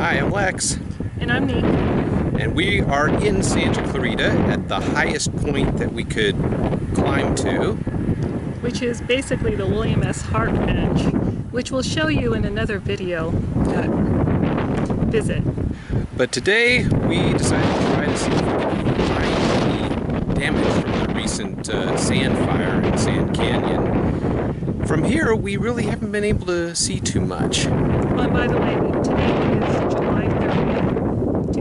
Hi, I'm Lex, And I'm Neek. and we are in Santa Clarita at the highest point that we could climb to. which is basically the William S. Hart Ranch, which we'll show you in another video that visit. But today we decided to try to see if we can find any damage from the recent uh, sand fire in Sand Canyon. From here, we really haven't been able to see too much. Oh, by the way, today is July 30th,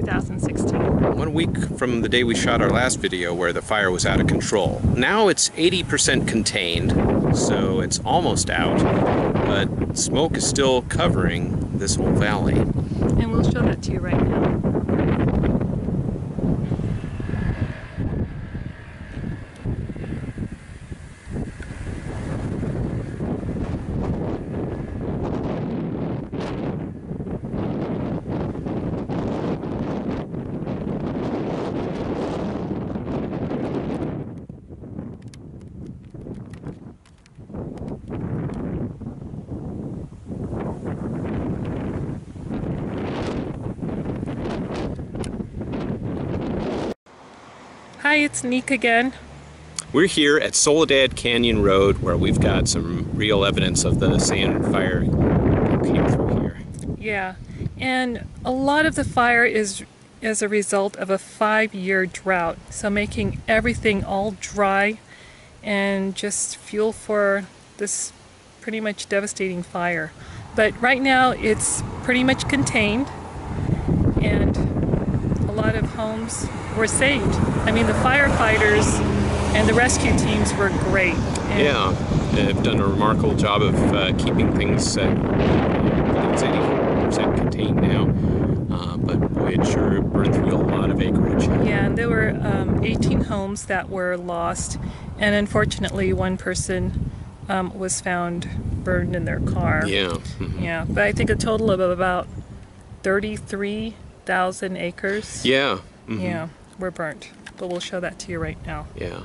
2016. One week from the day we shot our last video where the fire was out of control. Now it's 80% contained, so it's almost out, but smoke is still covering this whole valley. And we'll show that to you right now. Hi, it's Neek again. We're here at Soledad Canyon Road where we've got some real evidence of the sand fire that came through here. Yeah, and a lot of the fire is as a result of a five-year drought, so making everything all dry and just fuel for this pretty much devastating fire. But right now it's pretty much contained and a lot of homes were saved. I mean, the firefighters and the rescue teams were great. And Yeah, they've done a remarkable job of uh, keeping things at it's 80% contained now. Uh, but boy, it sure burned through a lot of acreage. Yeah, and there were um, 18 homes that were lost, and unfortunately, one person um, was found burned in their car. Yeah. mhm. Yeah, but I think a total of about 33,000 acres. Yeah. mhm, Yeah, were burnt. But we'll show that to you right now. Yeah.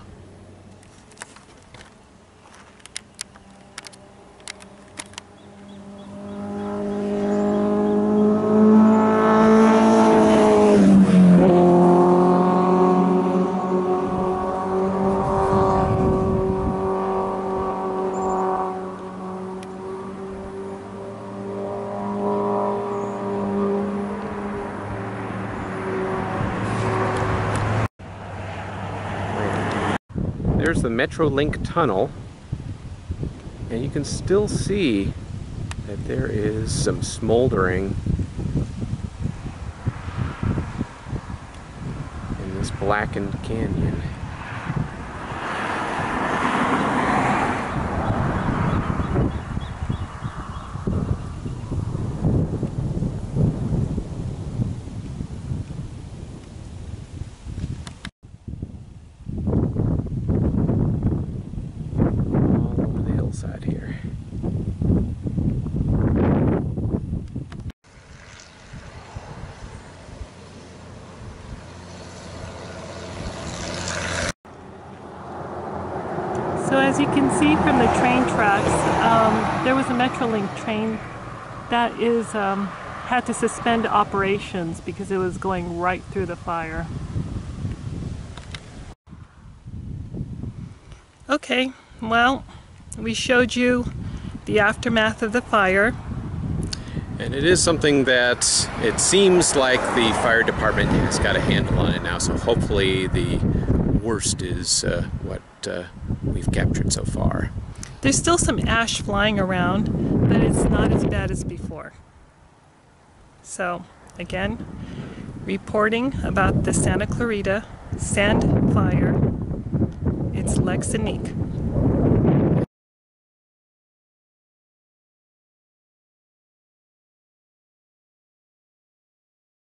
There's the Metrolink tunnel, and you can still see that there is some smoldering in this blackened canyon. all hillside here. So as you can see from the train tracks, um, there was a Metrolink train that is um, had to suspend operations because it was going right through the fire. Okay, well, we showed you the aftermath of the fire. And it is something that it seems like the fire department has got a handle on it now, so hopefully the worst is uh, what uh, we've captured so far. There's still some ash flying around, but it's not as bad as before. So, again, reporting about the Santa Clarita sand fire, it's Lex and Neek.